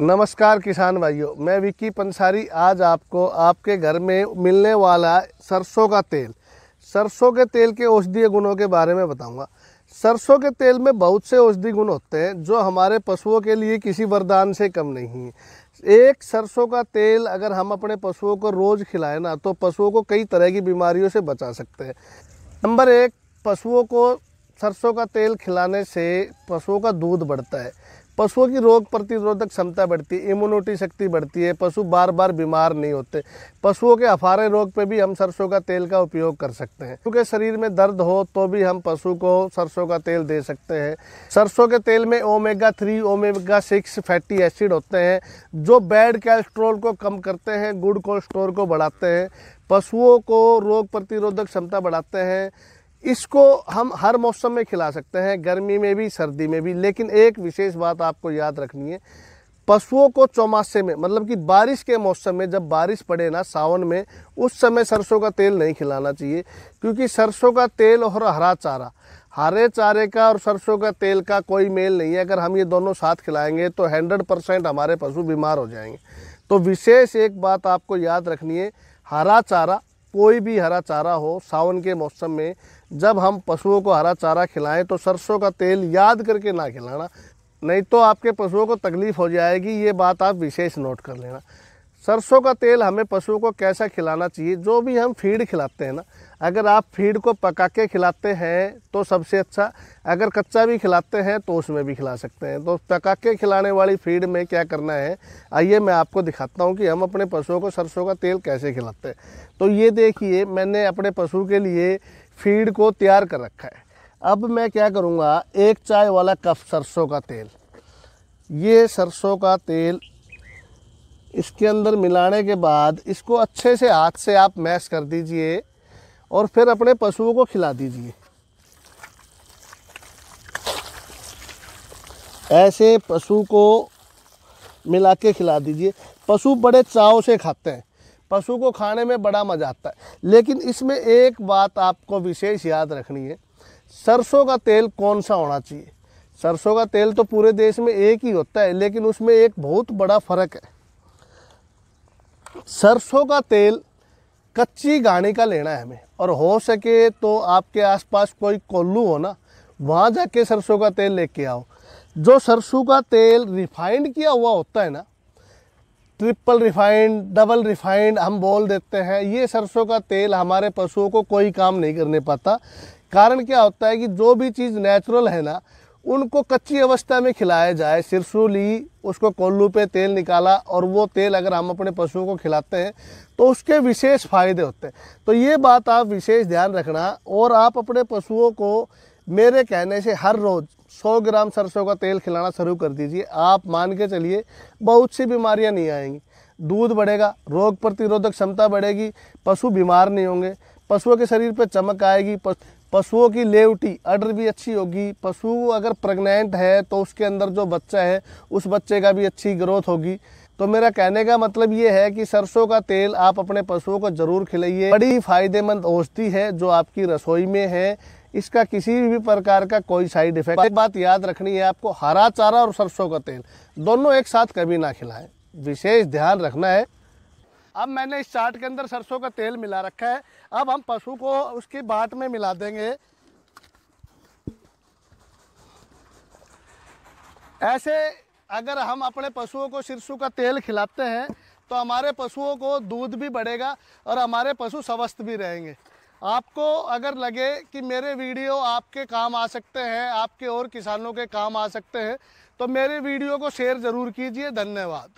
नमस्कार किसान भाइयों, मैं विक्की पंसारी। आज आपको आपके घर में मिलने वाला सरसों का तेल। सरसों के तेल के औषधीय गुणों के बारे में बताऊँगा। सरसों के तेल में बहुत से औषधि गुण होते हैं, जो हमारे पशुओं के लिए किसी वरदान से कम नहीं है। एक, सरसों का तेल अगर हम अपने पशुओं को रोज़ खिलाएँ ना तो पशुओं को कई तरह की बीमारियों से बचा सकते हैं। नंबर एक, पशुओं को सरसों का तेल खिलाने से पशुओं का दूध बढ़ता है। पशुओं की रोग प्रतिरोधक क्षमता बढ़ती है इम्यूनिटी शक्ति बढ़ती है, पशु बार बार बीमार नहीं होते। पशुओं के अफारे रोग पे भी हम सरसों का तेल का उपयोग कर सकते हैं। क्योंकि शरीर में दर्द हो तो भी हम पशु को सरसों का तेल दे सकते हैं। सरसों के तेल में omega three omega six fatty acid होते हैं, जो बैड कैलेस्ट्रोल को कम करते हैं गुड कोलेस्ट्रोल को बढ़ाते हैं। पशुओं को रोग प्रतिरोधक क्षमता बढ़ाते हैं। इसको हम हर मौसम में खिला सकते हैं, गर्मी में भी, सर्दी में भी, लेकिन एक विशेष बात आपको याद रखनी है, पशुओं को चौमासे में मतलब कि बारिश के मौसम में जब बारिश पड़े ना सावन में, उस समय सरसों का तेल नहीं खिलाना चाहिए, क्योंकि सरसों का तेल और हरा चारा, हरे चारे का और सरसों का तेल का कोई मेल नहीं है। अगर हम ये दोनों साथ खिलाएँगे तो हंड्रेड परसेंट हमारे पशु बीमार हो जाएँगे। तो विशेष एक बात आपको याद रखनी है, हरा चारा कोई भी हरा चारा हो, सावन के मौसम में जब हम पशुओं को हरा चारा खिलाएँ तो सरसों का तेल याद करके ना खिलाना, नहीं तो आपके पशुओं को तकलीफ़ हो जाएगी, ये बात आप विशेष नोट कर लेना। सरसों का तेल हमें पशुओं को कैसा खिलाना चाहिए? जो भी हम फ़ीड खिलाते हैं ना, अगर आप फ़ीड को पका के खिलाते हैं तो सबसे अच्छा अगर कच्चा भी खिलाते हैं तो उसमें भी खिला सकते हैं। तो पका के खिलाने वाली फ़ीड में क्या करना है? आइए मैं आपको दिखाता हूँ कि हम अपने पशुओं को सरसों का तेल कैसे खिलाते हैं। तो ये देखिए, मैंने अपने पशु के लिए फ़ीड को तैयार कर रखा है। अब मैं क्या करूँगा? एक चाय वाला कप सरसों का तेल। ये सरसों का तेल इसके अंदर मिलाने के बाद इसको अच्छे से हाथ से आप मैश कर दीजिए और फिर अपने पशुओं को खिला दीजिए। ऐसे पशु को मिला के खिला दीजिए। पशु बड़े चाव से खाते हैं। पशु को खाने में बड़ा मज़ा आता है। लेकिन इसमें एक बात आपको विशेष याद रखनी है। सरसों का तेल कौन सा होना चाहिए? सरसों का तेल तो पूरे देश में एक ही होता है, लेकिन उसमें एक बहुत बड़ा फ़र्क है। सरसों का तेल कच्ची गाड़ी का लेना है हमें। और हो सके तो आपके आसपास कोई कोल्लू हो ना, वहाँ जाके सरसों का तेल लेके आओ। जो सरसों का तेल रिफाइंड किया हुआ होता है ना, ट्रिपल रिफाइंड, डबल रिफाइंड हम बोल देते हैं, ये सरसों का तेल हमारे पशुओं को कोई काम नहीं करने पाता। कारण क्या होता है कि जो भी चीज़ नेचुरल है ना उनको कच्ची अवस्था में खिलाया जाए। सिरसू ली, उसको कोल्लू पे तेल निकाला और वो तेल अगर हम अपने पशुओं को खिलाते हैं तो उसके विशेष फ़ायदे होते हैं। तो ये बात आप विशेष ध्यान रखना और आप अपने पशुओं को मेरे कहने से हर रोज़ 100 ग्राम सरसों का तेल खिलाना शुरू कर दीजिए। आप मान के चलिए, बहुत सी बीमारियाँ नहीं आएँगी। दूध बढ़ेगा, रोग प्रतिरोधक क्षमता बढ़ेगी, पशु बीमार नहीं होंगे, पशुओं के शरीर पर चमक आएगी पशुओं की लेवटी अडर भी अच्छी होगी। पशु अगर प्रेग्नेंट है तो उसके अंदर जो बच्चा है, उस बच्चे का भी अच्छी ग्रोथ होगी। तो मेरा कहने का मतलब ये है कि सरसों का तेल आप अपने पशुओं को ज़रूर खिलाइए। बड़ी फ़ायदेमंद औषधि है जो आपकी रसोई में है। इसका किसी भी प्रकार का कोई साइड इफ़ेक्ट एक बात याद रखनी है आपको, हरा चारा और सरसों का तेल, दोनों एक साथ कभी ना खिलाएँ। विशेष ध्यान रखना है। अब मैंने इस चाट के अंदर सरसों का तेल मिला रखा है। अब हम पशु को उसकी बाट में मिला देंगे। ऐसे अगर हम अपने पशुओं को सिरसों का तेल खिलाते हैं तो हमारे पशुओं को दूध भी बढ़ेगा और हमारे पशु स्वस्थ भी रहेंगे। आपको अगर लगे कि मेरे वीडियो आपके काम आ सकते हैं, आपके और किसानों के काम आ सकते हैं तो मेरे वीडियो को शेयर ज़रूर कीजिए। धन्यवाद।